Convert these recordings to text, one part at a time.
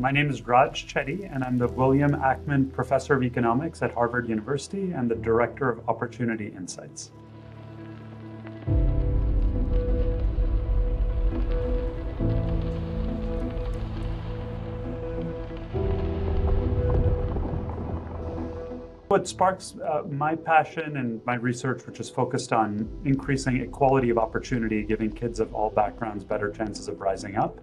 My name is Raj Chetty, and I'm the William Ackman Professor of Economics at Harvard University and the Director of Opportunity Insights. What sparks uh, my passion and my research, which is focused on increasing equality of opportunity, giving kids of all backgrounds better chances of rising up,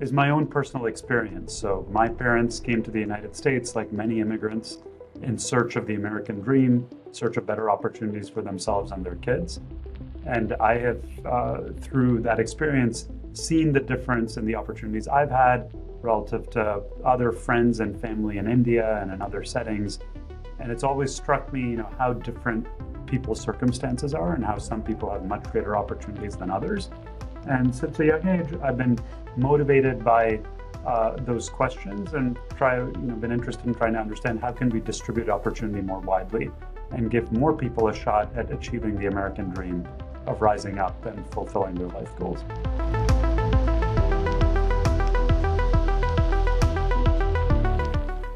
is my own personal experience. So, my parents came to the United States, like many immigrants, in search of the American dream, search of better opportunities for themselves and their kids. And I have, uh, through that experience, seen the difference in the opportunities I've had relative to other friends and family in India and in other settings and it's always struck me, you know, how different people's circumstances are and how some people have much greater opportunities than others. And since a young age, I've been motivated by uh, those questions and try, you know, been interested in trying to understand how can we distribute opportunity more widely and give more people a shot at achieving the American dream of rising up and fulfilling their life goals.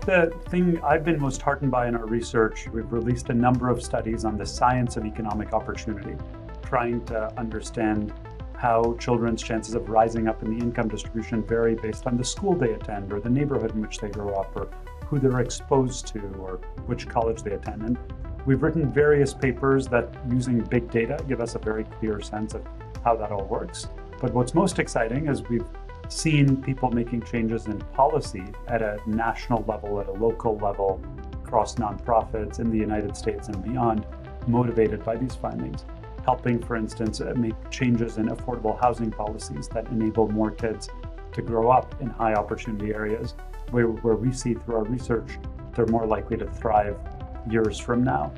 The thing I've been most heartened by in our research, we've released a number of studies on the science of economic opportunity, trying to understand how children's chances of rising up in the income distribution vary based on the school they attend or the neighborhood in which they grow up or who they're exposed to or which college they attend. And we've written various papers that using big data give us a very clear sense of how that all works. But what's most exciting is we've seen people making changes in policy at a national level, at a local level, across nonprofits in the United States and beyond, motivated by these findings. Helping, for instance, uh, make changes in affordable housing policies that enable more kids to grow up in high opportunity areas where, where we see through our research they're more likely to thrive years from now.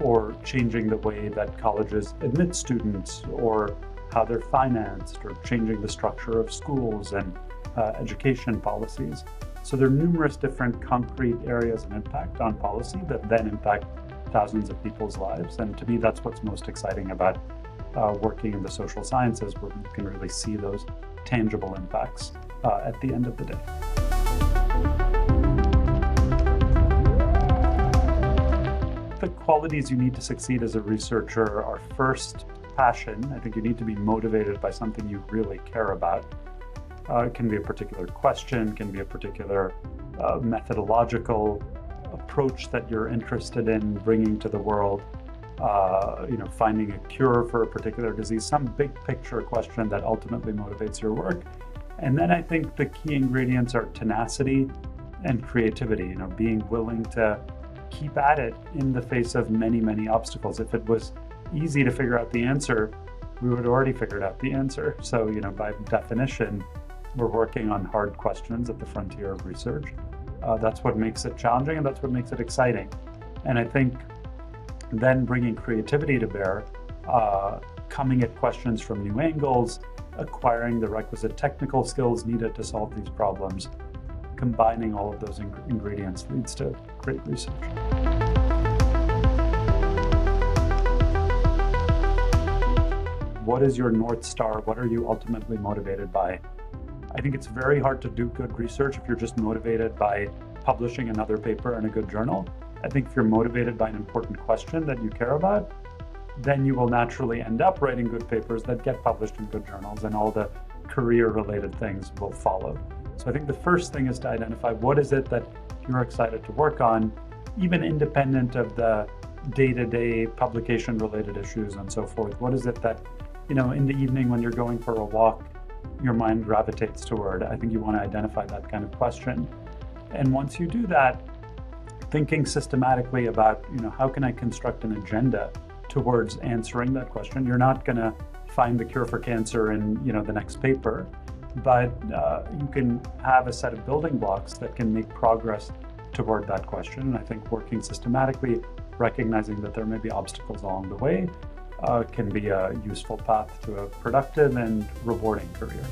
Or changing the way that colleges admit students or how they're financed or changing the structure of schools and uh, education policies. So there are numerous different concrete areas of impact on policy that then impact thousands of people's lives. And to me, that's what's most exciting about uh, working in the social sciences, where you can really see those tangible impacts uh, at the end of the day. The qualities you need to succeed as a researcher are first passion. I think you need to be motivated by something you really care about. Uh, it can be a particular question, can be a particular uh, methodological approach that you're interested in bringing to the world. Uh, you know, finding a cure for a particular disease, some big picture question that ultimately motivates your work. And then I think the key ingredients are tenacity and creativity. You know, being willing to keep at it in the face of many, many obstacles. If it was easy to figure out the answer, we would have already figured out the answer. So, you know, by definition, we're working on hard questions at the frontier of research. Uh, that's what makes it challenging and that's what makes it exciting. And I think then bringing creativity to bear, uh, coming at questions from new angles, acquiring the requisite technical skills needed to solve these problems, combining all of those in- ingredients leads to great research. What is your North Star? What are you ultimately motivated by? I think it's very hard to do good research if you're just motivated by publishing another paper in a good journal. I think if you're motivated by an important question that you care about, then you will naturally end up writing good papers that get published in good journals and all the career related things will follow. So I think the first thing is to identify what is it that you're excited to work on, even independent of the day to day publication related issues and so forth. What is it that you know, in the evening when you're going for a walk, your mind gravitates toward. I think you want to identify that kind of question. And once you do that, thinking systematically about, you know, how can I construct an agenda towards answering that question? You're not going to find the cure for cancer in, you know, the next paper, but uh, you can have a set of building blocks that can make progress toward that question. And I think working systematically, recognizing that there may be obstacles along the way, uh, can be a useful path to a productive and rewarding career.